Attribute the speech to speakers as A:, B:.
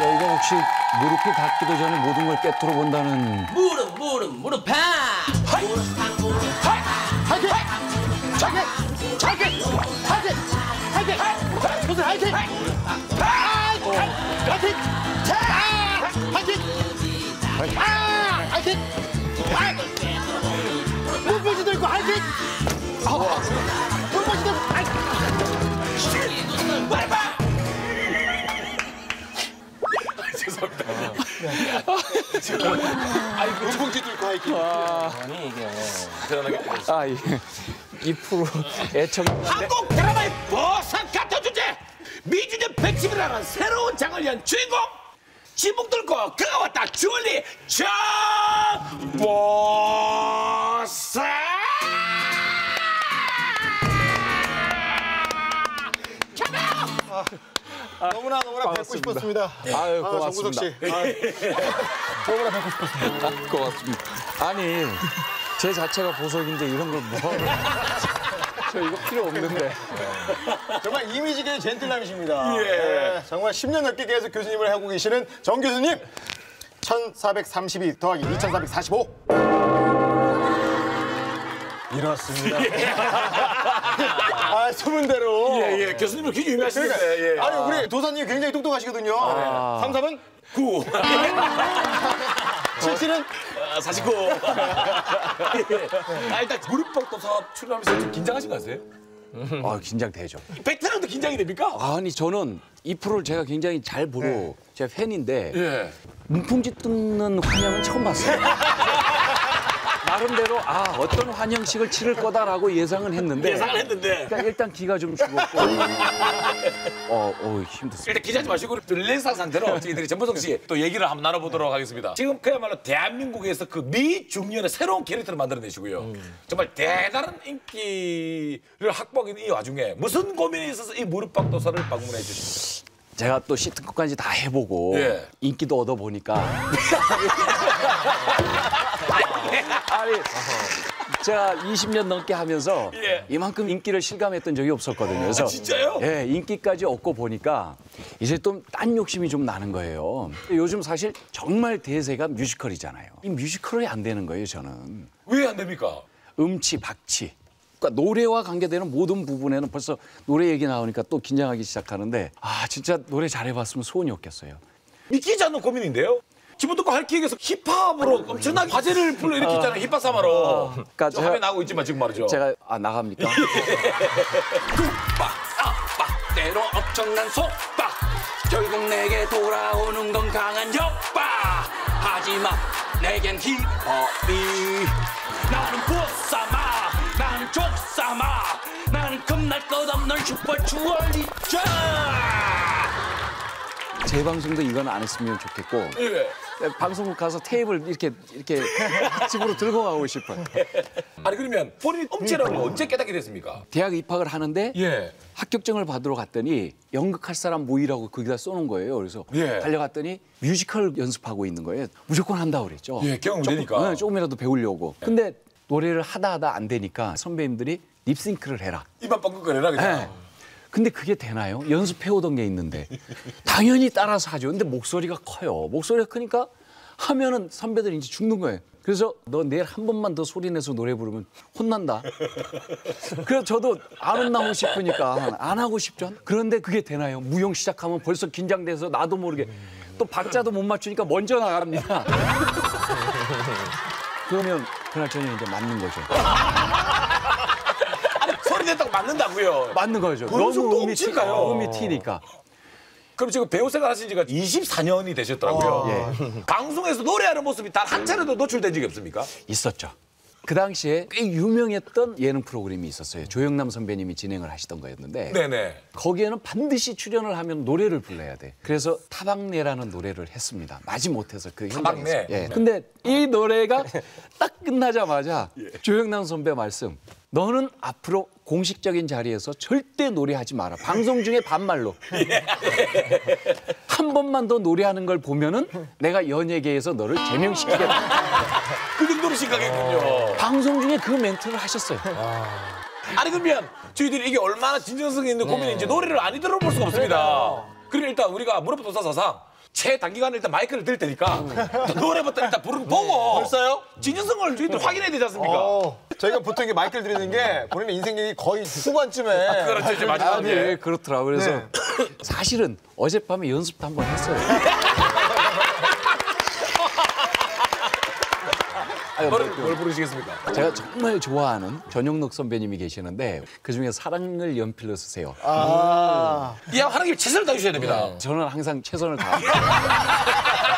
A: 야, 이거 혹시 무릎이 닿기도 전에 모든 걸 깨트려 본다는
B: 무릎 무릎 무릎 파 무릎 파 무릎 파
C: 화이팅! 자기! 자기! 화이팅! 화이팅! 손들 화이팅! 화이팅! 자! 화이팅! 아! 화이팅!
D: 아니 그 눈봉지 들고 화이팅.
B: 아니 이게.
D: 대단하게.
A: 아, 이, 이 프로 애청
E: 한국 드라마의 보석 같은 주제! 미주년 110이라는 새로운 장을 연 주인공! 지붕 뚫고 그가 왔다 주얼리 정보석
C: 너무나 너무나 뵙고 싶었습니다.
A: 아유,
C: 아, 정구석 씨.
A: 고맙습니다.
C: 아,
A: 고맙습니다. 아니, 제 자체가 보석인데 이런 걸 뭐. 저 이거 필요 없는데.
C: 정말 이미지계의 젠틀남이십니다. 예. 정말 10년 넘게 계속 교수님을 하고 계시는 정 교수님. 1432 더하기 2445. 이렇습니다. 아, 소문대로.
E: 예 예 교수님은 굉장히 유명하시는데 예.
C: 아니, 우리 도사님 굉장히 똑똑하시거든요.
A: 아.
C: 삼삼은
E: 구
C: 77은
E: 아, 49 아, 일단 무릎박도 사업 출연하면서 좀 긴장하신 거 아세요?
A: 아, 긴장되죠.
E: 베테랑도 긴장이 됩니까?
A: 아니, 저는 이 프로를 제가 굉장히 잘 보고 제 팬인데
E: 예.
A: 문풍지 뜯는 환영은 처음 봤어요. 나름대로 아 어떤 환영식을 치를 거다라고 예상은 했는데
E: 예상을 했는데
A: 일단, 일단 기가 좀 죽었고 어, 어 힘들었어요.
E: 일단 기자지 마시고 릴렉스한 상태로 저희들이 전보성 씨 또 얘기를 한번 나눠보도록 하겠습니다. 지금 그야말로 대한민국에서 그 미 중년의 새로운 캐릭터를 만들어내시고요. 정말 대단한 인기를 확보하고 있는 이 와중에 무슨 고민이 있어서 이 무릎박도사를 방문해 주십니까?
A: 제가 또 시트콤까지 다 해보고
E: 예.
A: 인기도 얻어 보니까 아니 제가 20년 넘게 하면서
E: 예.
A: 이만큼 인기를 실감했던 적이 없었거든요. 그래서
E: 아, 진짜요?
A: 예, 인기까지 얻고 보니까 이제 좀 딴 욕심이 좀 나는 거예요. 요즘 사실 정말 대세가 뮤지컬이잖아요. 이 뮤지컬이 안 되는 거예요, 저는.
E: 왜 안 됩니까?
A: 음치, 박치. 그러니까 노래와 관계되는 모든 부분에는 벌써 노래 얘기 나오니까 또 긴장하기 시작하는데 아 진짜 노래 잘해봤으면 소원이 없겠어요.
E: 믿기지 않는 고민인데요. 듣고 할퀴에서 힙합으로 엄청나게 화제를 불러일으켰잖아요. 힙합 사마로.
A: 그러니까
E: 저 화면 나오고 있지만 지금 말이죠.
A: 제가 아 나갑니까?
B: 빡 아빡 때로 엄청난 속박 결국 내게 돌아오는 건 강한 협박 하지마 내겐 힙합이 나는 보사마 나는 족사마 나는 겁날 것 없는 슈퍼 주얼리자
A: 재방송도 이건 안 했으면 좋겠고
E: 예.
A: 방송국 가서 테이블 이렇게 이렇게 집으로 들고 가고 싶어요.
E: 아니 그러면 본인이 엄지라는 걸 언제 깨닫게 됐습니까?
A: 대학 입학을 하는데
E: 예.
A: 합격증을 받으러 갔더니 연극할 사람 모이라고 거기다 써놓은 거예요. 그래서
E: 예.
A: 달려갔더니 뮤지컬 연습하고 있는 거예요. 무조건 한다고 그랬죠.
E: 예, 경험
A: 조금-
E: 되니까.
A: 네, 조금이라도 배우려고. 근데 노래를 하다 하다 안 되니까 선배님들이 립싱크를 해라.
E: 입만 뻥긋 거려라 그냥.
A: 네. 근데 그게 되나요? 연습해 오던 게 있는데 당연히 따라서 하죠. 근데 목소리가 커요. 목소리가 크니까 하면은 선배들이 이제 죽는 거예요. 그래서 너 내일 한 번만 더 소리 내서 노래 부르면 혼난다. 그래서 저도 안 혼나고 싶으니까 안 하고 싶죠. 그런데 그게 되나요? 무용 시작하면 벌써 긴장돼서 나도 모르게 또 박자도 못 맞추니까 먼저 나갑니다. 그러면 그날 저녁 이제 맞는 거죠.
E: 아니 소리 냈다고 맞는다고요.
A: 맞는 거죠. 너무 음이 티,
E: 엄칠까요?
A: 음이 튀니까.
E: 그럼 지금 배우 생활 하신 지가 24년이 되셨더라고요.
A: 예.
E: 방송에서 노래하는 모습이 단 한 차례도 노출된 적이 없습니까?
A: 있었죠. 그 당시에 꽤 유명했던 예능 프로그램이 있었어요. 조영남 선배님이 진행을 하시던 거였는데
E: 네네.
A: 거기에는 반드시 출연을 하면 노래를 불러야 돼. 그래서 타박내라는 노래를 했습니다. 마지 못해서 그
E: 타박내?
A: 예. 근데 이 노래가 딱 끝나자마자 조영남 선배 말씀. 너는 앞으로 공식적인 자리에서 절대 노래하지 마라. 방송 중에 반말로. 한 번만 더 노래하는 걸 보면은 내가 연예계에서 너를 제명시키겠다.
E: 심각했군요.
A: 방송 중에 그 멘트를 하셨어요.
E: 아니 그러면 저희들이 이게 얼마나 진정성 있는 고민인지 노래를 안 들어볼 수가 없습니다. 그럼 일단 우리가 무릎부터 사사상 최단기간에 일단 마이크를 들 테니까 노래부터 일단 부르고 보고
C: 벌써요?
E: 진정성을 저희들 확인해야 되지 않습니까?
C: 어, 저희가 보통 이게 마이크를 드리는 게 본인의 인생 얘기 거의 후반쯤에
E: 그렇죠, 이제
A: 아,
E: 마지막에.
A: 네, 그렇더라고요. 그래서
C: 네.
A: 사실은 어젯밤에 연습도 한 번 했어요. 아니, 뭐,
E: 뭘, 뭘 부르시겠습니까?
A: 제가 정말 좋아하는 전용록 선배님이 계시는데 그중에 사랑을 연필로 쓰세요.
C: 아,
E: 이 하나님 최선을 다해주셔야 됩니다.
A: 저는 항상 최선을 다합니다.